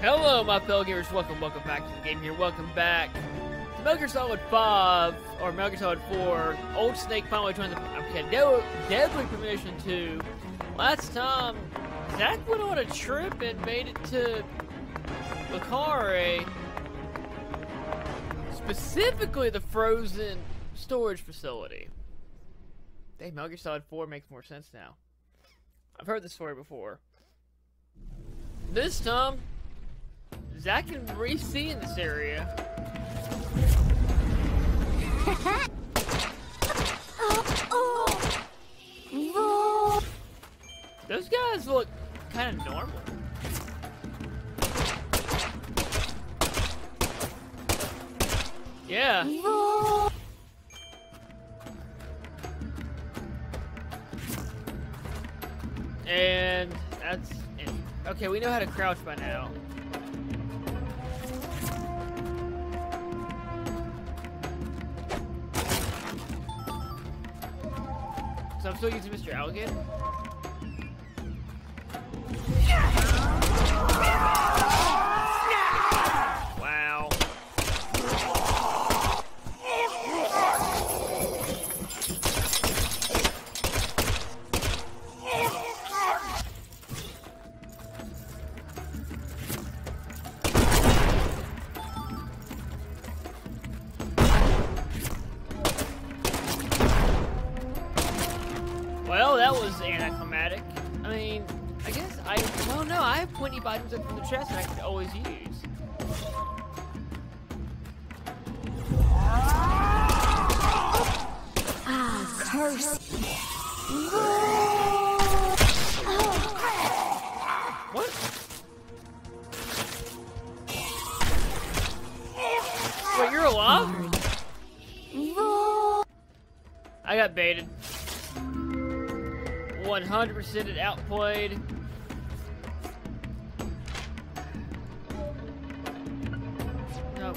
Hello, my fellow gamers. Welcome, welcome back to the game here. Welcome back to Metal Gear Solid 5, or Metal Gear Solid 4. Old Snake finally joined the... Okay, De Deadly Premonition 2. Last time, Zack went on a trip and made it to Le Carré. Specifically, the frozen storage facility. Dang, Metal Gear Solid 4 makes more sense now. I've heard this story before. This time, Zack can re-see in this area. Those guys look kind of normal. Yeah. And that's it. Okay, we know how to crouch by now. Still using Mr. Alligator? I got baited. 100% it outplayed. No.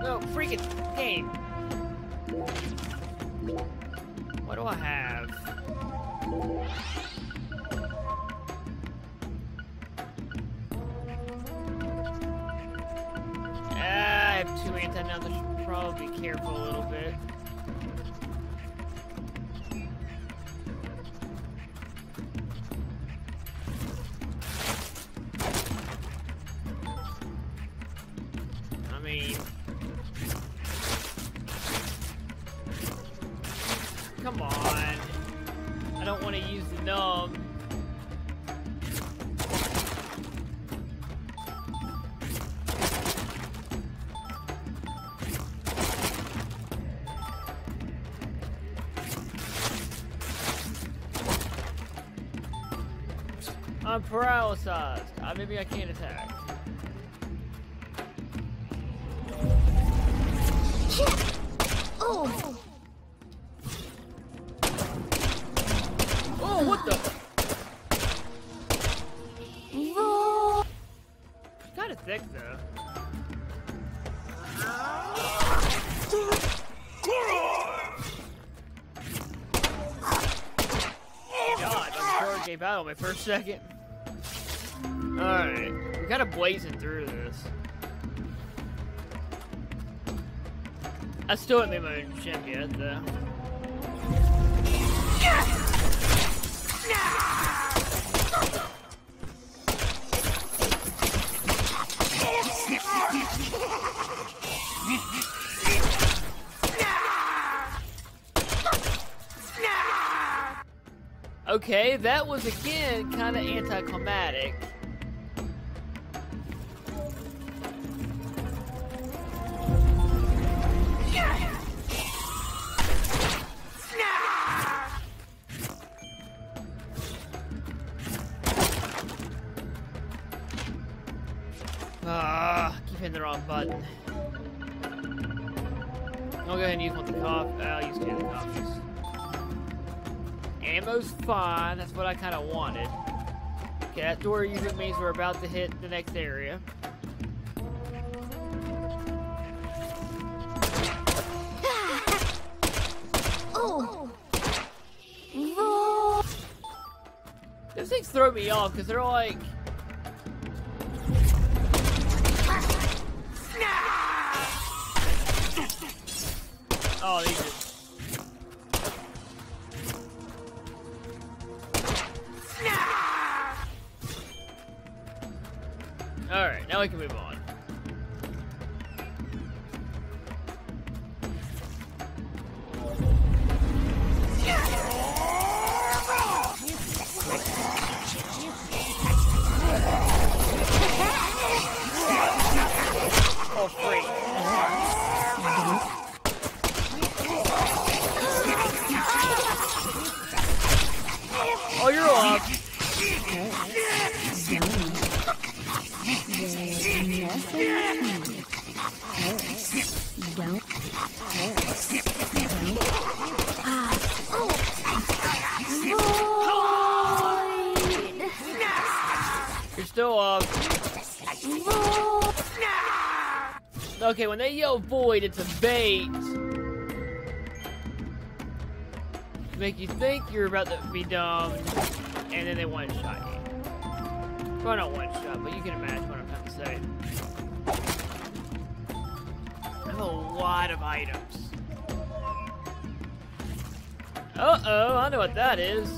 No, freaking game. What do I have? Ah, I have two anti-numbs. I should probably be careful a little bit. Come on. I don't want to use the numb. I'm paralyzed. Uh, maybe I can't attack. On my first second. Alright, kind of blazing through this. I still haven't made my ship yet, though. Okay, that was again kind of anticlimactic. Ah, keep hitting the wrong button. I'll go ahead and use one of the cough. I'll use two of the copies. Ammo's fine. That's what I kind of wanted. Okay, that door usually means we're about to hit the next area. oh, Those things throw me off because they're like You're still up. Okay, when they yell void, it's a bait. Make you think you're about to be dumb, and then they one shot you. Well, not one shot, but you can imagine what I'm trying to say. I have a lot of items. Uh-oh, I know what that is.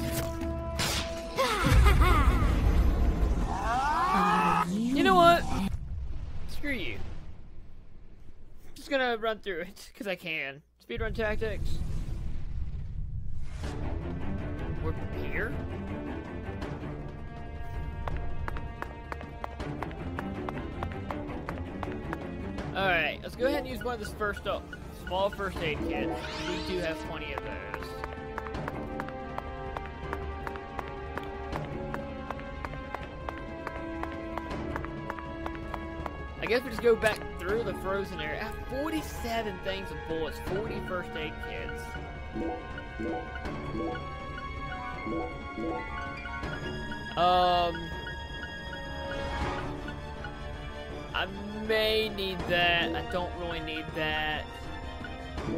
You know what? Screw you. Just gonna run through it, because I can. Speedrun tactics. We're here? Alright, let's go ahead and use one of this first uh, small first aid kits. We do have plenty of those. I guess we just go back through the frozen area. I have 47 things of bullets, 40 first aid kits. Um, I may need that. I don't really need that.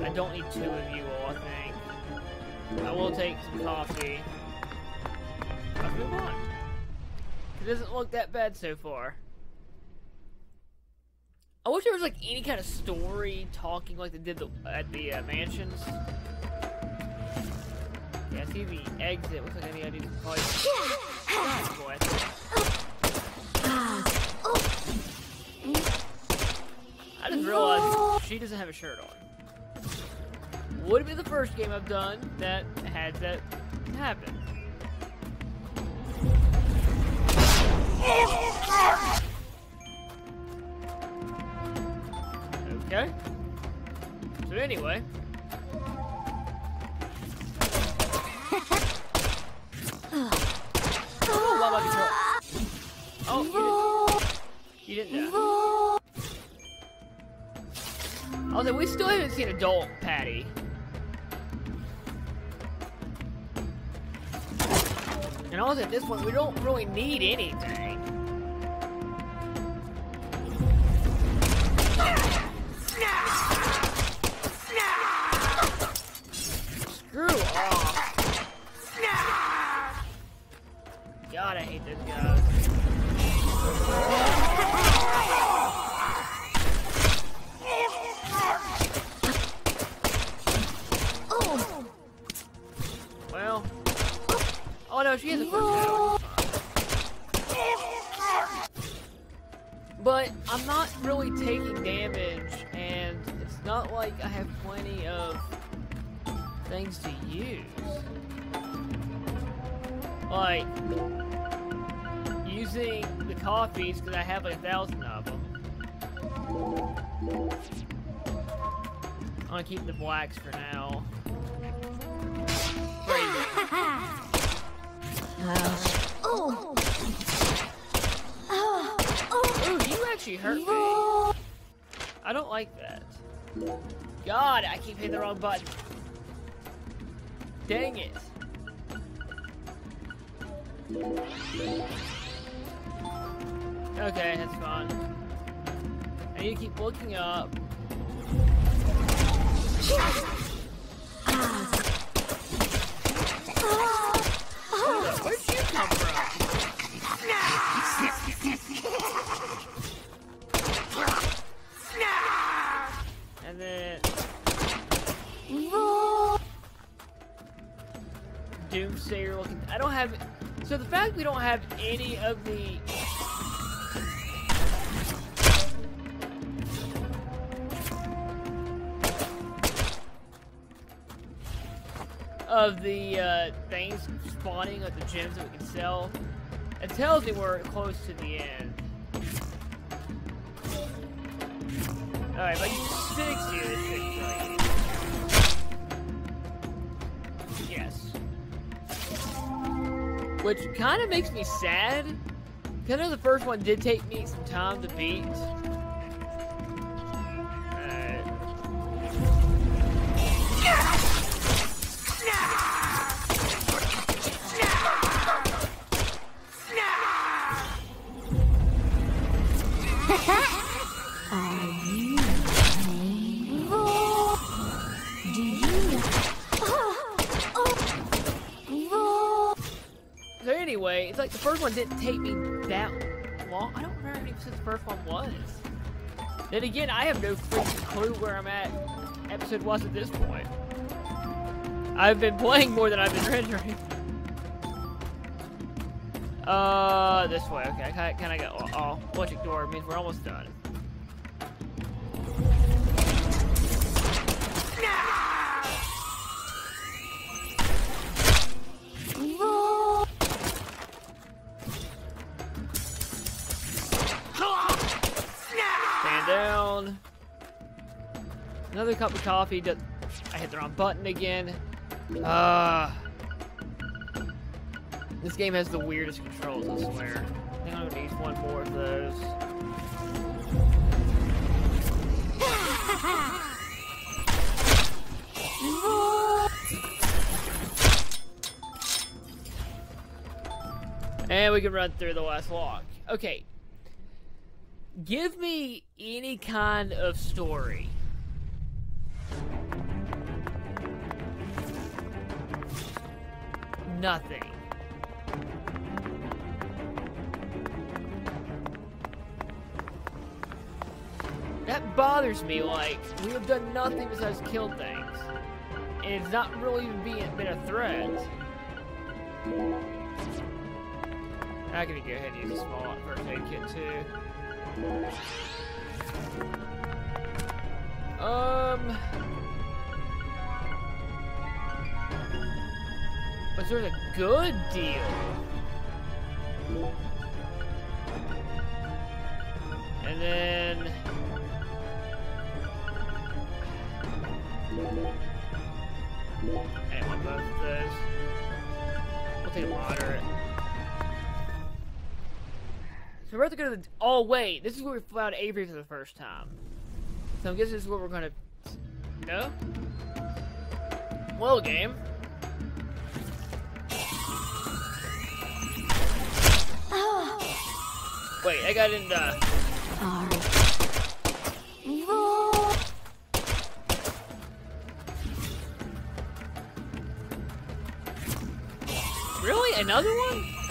I don't need two of you all, I think. I will take some coffee. Let's move on. It doesn't look that bad so far. I wish there was like any kind of story talking like they did the, at the uh, mansions. Yeah, I see the exit. Looks like I need to probably. God, boy. I just realized she doesn't have a shirt on. Would be the first game I've done that had that happen. Okay. So anyway. oh, wow, wow, control. Oh, you didn't. You didn't know. Although we still haven't seen adult Patty. And also at this point, we don't really need anything. Coffees, because I have a thousand of them. I'm gonna keep the blacks for now. Crazy. oh, Ooh, you actually hurt me. I don't like that. God, I keep hitting the wrong button. Dang it. Okay, that's fine. I need to keep looking up. Where'd you come from? and then... Doomsayer looking... I don't have... So the fact we don't have any of the Of the uh, things spawning at the gems that we can sell, it tells me we're close to the end. Alright, but 60 this should tell you. Yes. Which kind of makes me sad. I know the first one did take me some time to beat. It's like the first one didn't take me that long. I don't remember since the first one was. Then again, I have no freaking clue where I'm at episode was at this point. I've been playing more than I've been rendering. Uh, this way. Okay, can I, can I go? Oh, logic door means we're almost done. Another cup of coffee. That I hit the wrong button again. Ah. this game has the weirdest controls, I swear. I think I'm gonna need one more of those. And we can run through the last lock. Okay. Give me any kind of story. Nothing. That bothers me, like, we have done nothing besides kill things. And it's not really even being, been a threat. I'm gonna go ahead and use a small first aid kit too. Um. Was there a good deal? And then. Want both of those. We'll take a moderate. So we're about to go to the. Oh wait, this is where we found Avery for the first time. So I guess this is where we're gonna. No. Well, game. Wait, I got in the. Uh, Roar. Really? Another one?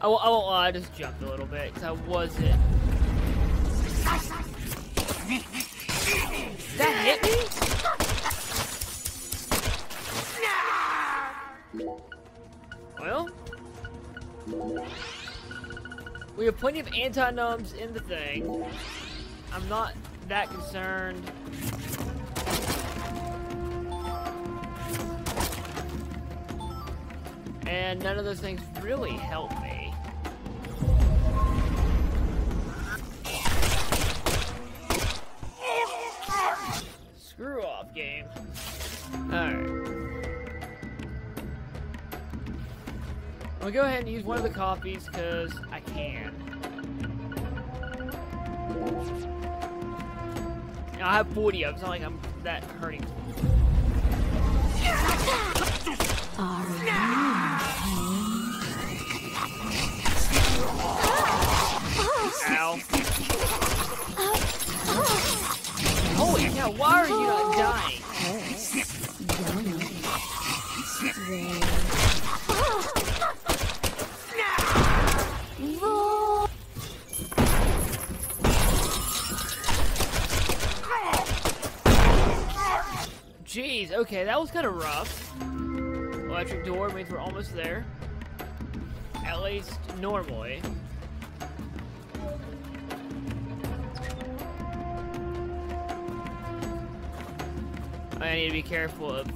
I I lie, oh, I just jumped a little bit because I wasn't. That hit me? Well, we have plenty of anti-numbs in the thing. I'm not that concerned. And none of those things really help me. I'll go ahead and use one of the coffees because I can. And I have 40 of them. It's not like I'm that hurting. Ow. Holy cow, why are you not dying? Okay, that was kind of rough. Electric door means we're almost there. At least normally. I need to be careful of.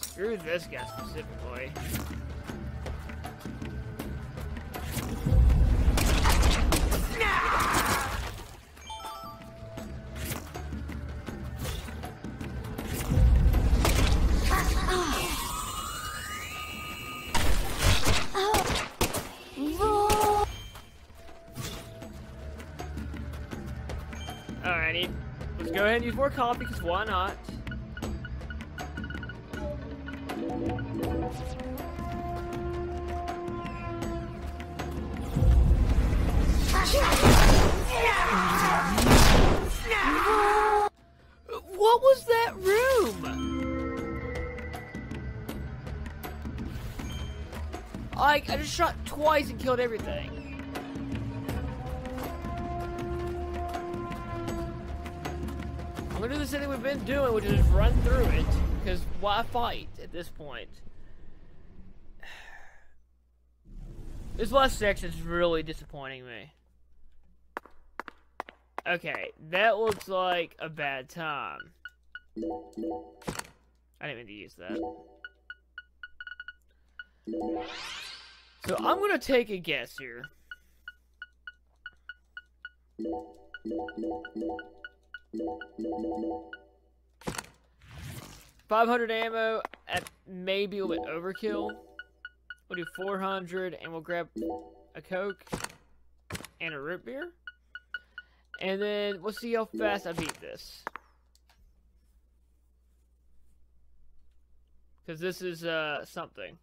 Screw this guy specifically. Alrighty. Let's go ahead and use more coffee, because why not? What was that room? Like, I just shot twice and killed everything. Do the same thing we've been doing, which is run through it. Because why fight at this point? This last section is really disappointing me. Okay, that looks like a bad time. I didn't mean to use that. So I'm gonna take a guess here. Five hundred ammo at maybe a little bit overkill. We'll do four hundred, and we'll grab a coke and a root beer, and then we'll see how fast I beat this. Because this is uh something.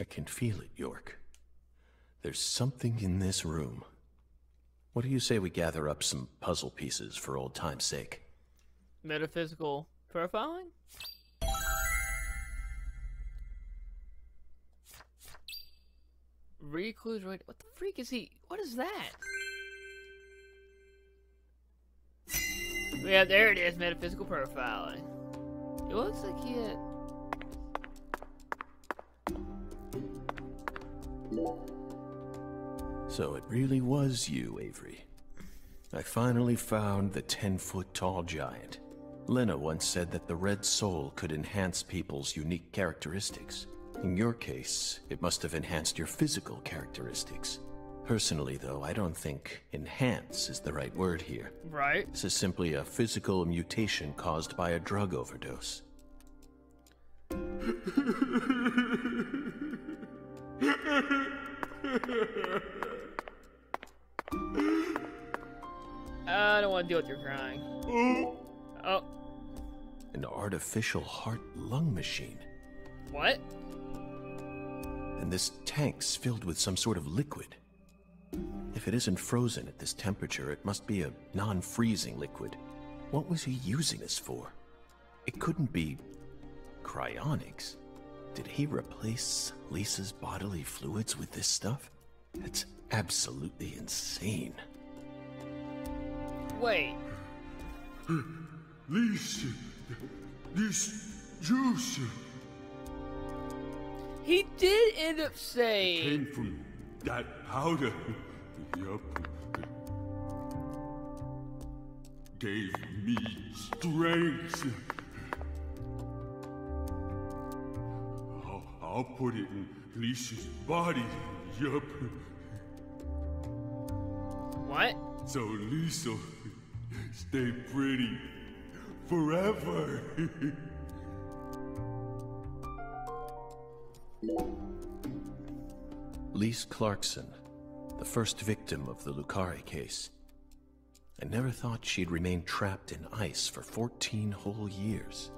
I can feel it, York. There's something in this room. What do you say we gather up some puzzle pieces for old time's sake? Metaphysical profiling? Recluse right what the freak is he what is that? Yeah, there it is, metaphysical profiling. It looks like he had So it really was you, Avery. I finally found the ten foot tall giant. Lena once said that the red soul could enhance people's unique characteristics. In your case, it must have enhanced your physical characteristics. Personally, though, I don't think enhance is the right word here. right. This is simply a physical mutation caused by a drug overdose. I don't want to deal with your crying. Mm. Oh, An artificial heart lung machine. what? And this tank's filled with some sort of liquid. If it isn't frozen at this temperature, it must be a non freezing liquid. What was he using this for? It couldn't be cryonics. Did he replace Lisa's bodily fluids with this stuff? That's absolutely insane. Wait. Lisa, this juice He did end up saying came from that powder. Yup. Gave me strength. I'll, I'll put it in Lisa's body. Yup. what? So Lisa, stay pretty forever. Lise Clarkson, the first victim of the Le Carré case. I never thought she'd remain trapped in ice for 14 whole years.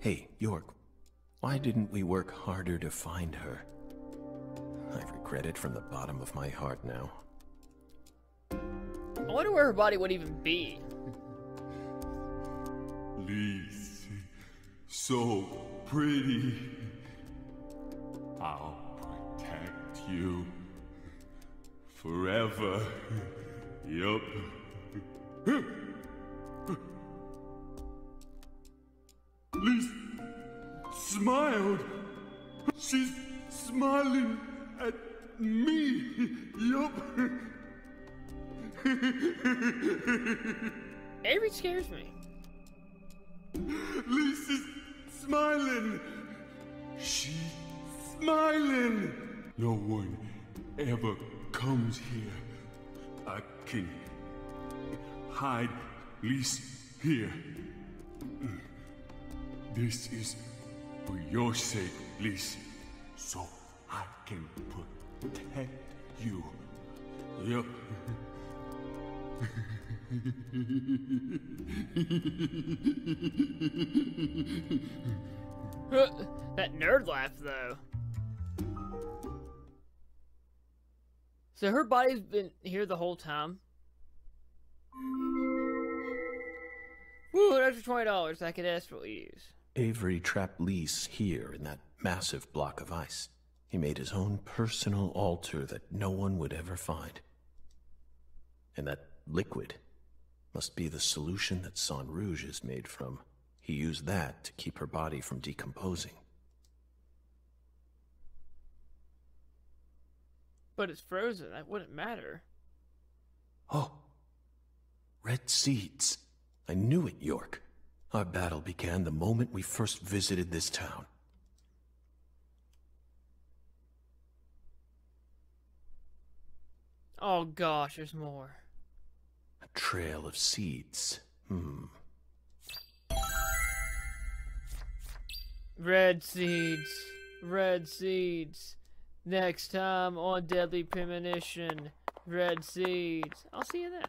Hey, York, why didn't we work harder to find her? I regret it from the bottom of my heart now. I wonder where her body would even be. Lise, so pretty. I'll protect you forever. Yup. Lise smiled. She's smiling at me. Yup. Avery scares me. Lisa's smiling. She's smiling. No one ever comes here. I can hide Lisa here. Mm. This is for your sake, Lisa. So I can protect you. Yep. that nerd laugh, though. So her body's been here the whole time. Woo, an extra twenty dollars I could desperately use. Avery trapped Lise here in that massive block of ice. He made his own personal altar that no one would ever find. And that liquid must be the solution that Saint Rouge is made from. He used that to keep her body from decomposing. But it's frozen. That wouldn't matter. Oh, red seeds. I knew it, York. Our battle began the moment we first visited this town. Oh gosh, there's more. A trail of seeds. Hmm. Red seeds. Red seeds. Next time on Deadly Premonition. Red seeds. I'll see you then.